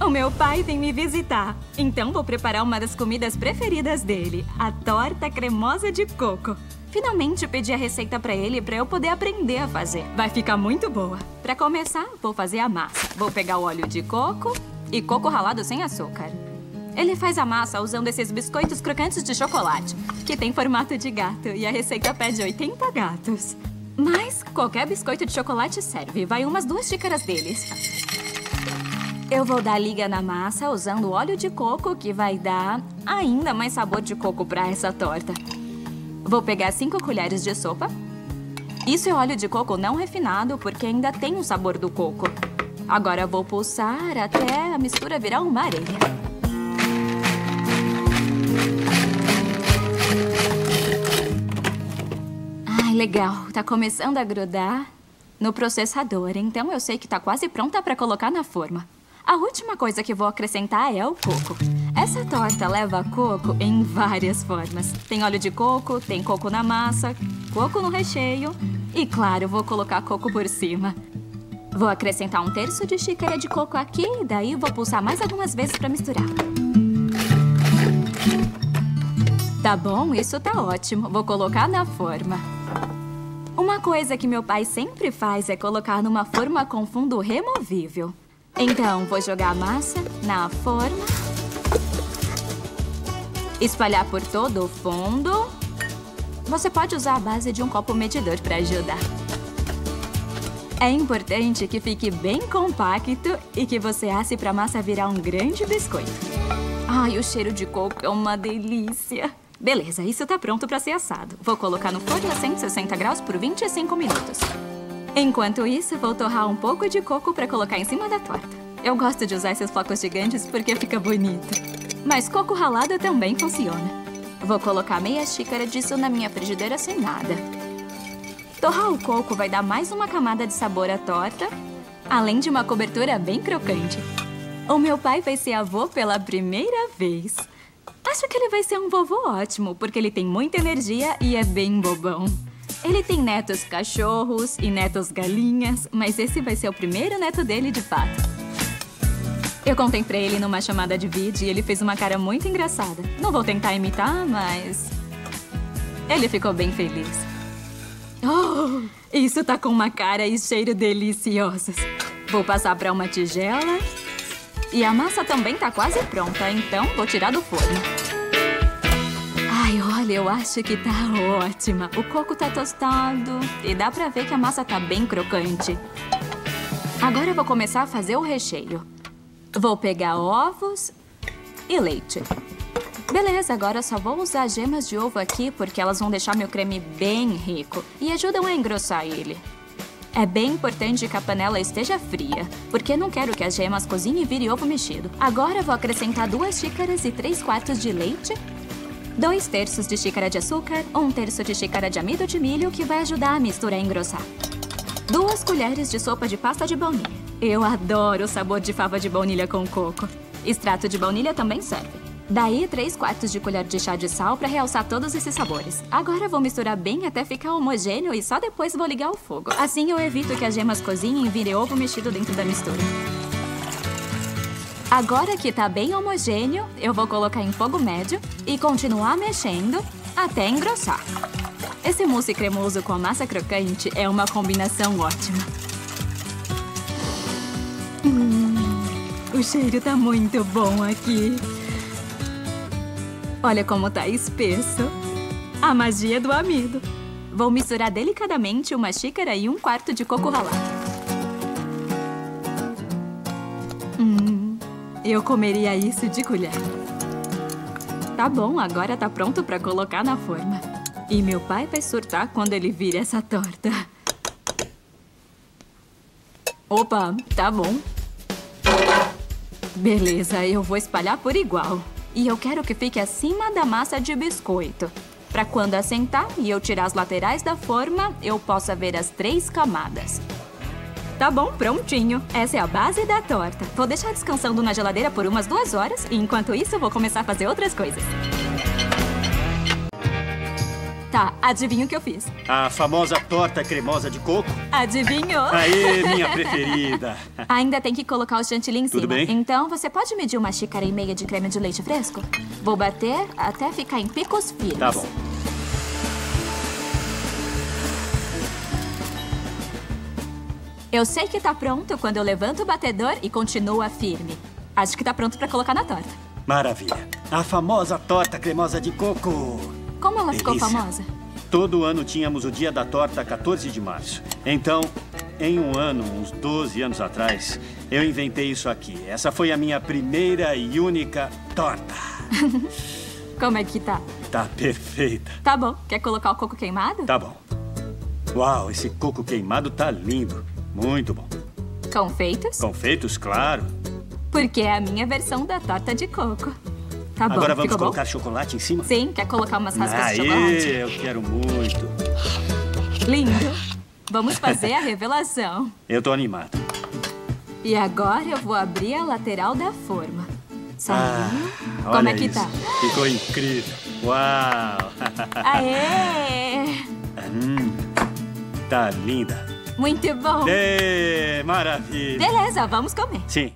O meu pai vem me visitar. Então vou preparar uma das comidas preferidas dele, a torta cremosa de coco. Finalmente pedi a receita para ele para eu poder aprender a fazer. Vai ficar muito boa. Para começar, vou fazer a massa. Vou pegar o óleo de coco e coco ralado sem açúcar. Ele faz a massa usando esses biscoitos crocantes de chocolate, que tem formato de gato, e a receita pede 80 gatos. Mas qualquer biscoito de chocolate serve. Vai umas duas xícaras deles. Eu vou dar liga na massa usando óleo de coco, que vai dar ainda mais sabor de coco para essa torta. Vou pegar cinco colheres de sopa. Isso é óleo de coco não refinado, porque ainda tem o sabor do coco. Agora vou pulsar até a mistura virar uma areia. Ai, legal. Tá começando a grudar no processador, então eu sei que tá quase pronta para colocar na forma. A última coisa que vou acrescentar é o coco. Essa torta leva coco em várias formas. Tem óleo de coco, tem coco na massa, coco no recheio e, claro, vou colocar coco por cima. Vou acrescentar um terço de xícara de coco aqui e daí vou pulsar mais algumas vezes para misturar. Tá bom, isso tá ótimo. Vou colocar na forma. Uma coisa que meu pai sempre faz é colocar numa forma com fundo removível. Então, vou jogar a massa na forma. Espalhar por todo o fundo. Você pode usar a base de um copo medidor para ajudar. É importante que fique bem compacto e que você asse para a massa virar um grande biscoito. Ai, o cheiro de coco é uma delícia. Beleza, isso tá pronto para ser assado. Vou colocar no forno a 160 graus por 25 minutos. Enquanto isso, vou torrar um pouco de coco para colocar em cima da torta. Eu gosto de usar esses flocos gigantes porque fica bonito. Mas coco ralado também funciona. Vou colocar meia xícara disso na minha frigideira sem nada. Torrar o coco vai dar mais uma camada de sabor à torta, além de uma cobertura bem crocante. O meu pai vai ser avô pela primeira vez. Acho que ele vai ser um vovô ótimo, porque ele tem muita energia e é bem bobão. Ele tem netos cachorros e netos galinhas, mas esse vai ser o primeiro neto dele de fato. Eu contei ele numa chamada de vídeo e ele fez uma cara muito engraçada. Não vou tentar imitar, mas... Ele ficou bem feliz. Oh, isso tá com uma cara e cheiro deliciosos. Vou passar pra uma tigela. E a massa também tá quase pronta, então vou tirar do forno. Olha, eu acho que tá ótima. O coco tá tostado e dá pra ver que a massa tá bem crocante. Agora eu vou começar a fazer o recheio. Vou pegar ovos e leite. Beleza, agora só vou usar gemas de ovo aqui porque elas vão deixar meu creme bem rico e ajudam a engrossar ele. É bem importante que a panela esteja fria, porque não quero que as gemas cozinhem e virem ovo mexido. Agora vou acrescentar duas xícaras e três quartos de leite 2 terços de xícara de açúcar, 1 um terço de xícara de amido de milho que vai ajudar a mistura a engrossar. 2 colheres de sopa de pasta de baunilha. Eu adoro o sabor de fava de baunilha com coco. Extrato de baunilha também serve. Daí, 3 quartos de colher de chá de sal para realçar todos esses sabores. Agora vou misturar bem até ficar homogêneo e só depois vou ligar o fogo. Assim eu evito que as gemas cozinhem e virem ovo mexido dentro da mistura. Agora que tá bem homogêneo, eu vou colocar em fogo médio e continuar mexendo até engrossar. Esse mousse cremoso com a massa crocante é uma combinação ótima. Hum, o cheiro tá muito bom aqui. Olha como tá espesso. A magia do amido. Vou misturar delicadamente uma xícara e um quarto de coco ralado. Eu comeria isso de colher. Tá bom, agora tá pronto pra colocar na forma. E meu pai vai surtar quando ele vir essa torta. Opa, tá bom. Beleza, eu vou espalhar por igual. E eu quero que fique acima da massa de biscoito. Para quando assentar e eu tirar as laterais da forma, eu possa ver as três camadas. Tá bom, prontinho. Essa é a base da torta. Vou deixar descansando na geladeira por umas duas horas e enquanto isso vou começar a fazer outras coisas. Tá, adivinha o que eu fiz? A famosa torta cremosa de coco? Adivinhou? Aê, minha preferida. Ainda tem que colocar o chantilly em cima. Tudo bem. Então, você pode medir uma xícara e meia de creme de leite fresco? Vou bater até ficar em picos firmes. Tá bom. Eu sei que tá pronto quando eu levanto o batedor e continua firme. Acho que tá pronto pra colocar na torta. Maravilha. A famosa torta cremosa de coco. Como ela ficou Delícia. famosa? Todo ano tínhamos o dia da torta 14 de março. Então, em um ano, uns 12 anos atrás, eu inventei isso aqui. Essa foi a minha primeira e única torta. Como é que tá? Tá perfeita. Tá bom. Quer colocar o coco queimado? Tá bom. Uau, esse coco queimado tá lindo. Muito bom. Confeitos? Confeitos, claro. Porque é a minha versão da torta de coco. Tá bom. Agora vamos colocar bom? chocolate em cima? Sim, quer colocar umas raspas de chocolate? Aê, eu quero muito. Lindo. Vamos fazer a revelação. Eu tô animado. E agora eu vou abrir a lateral da forma. Saiu. Ah, Como olha é que isso. tá? Ficou incrível. Uau! Aê! hum, tá linda. Muito bom. Ê, maravilha. Beleza, vamos comer. Sim.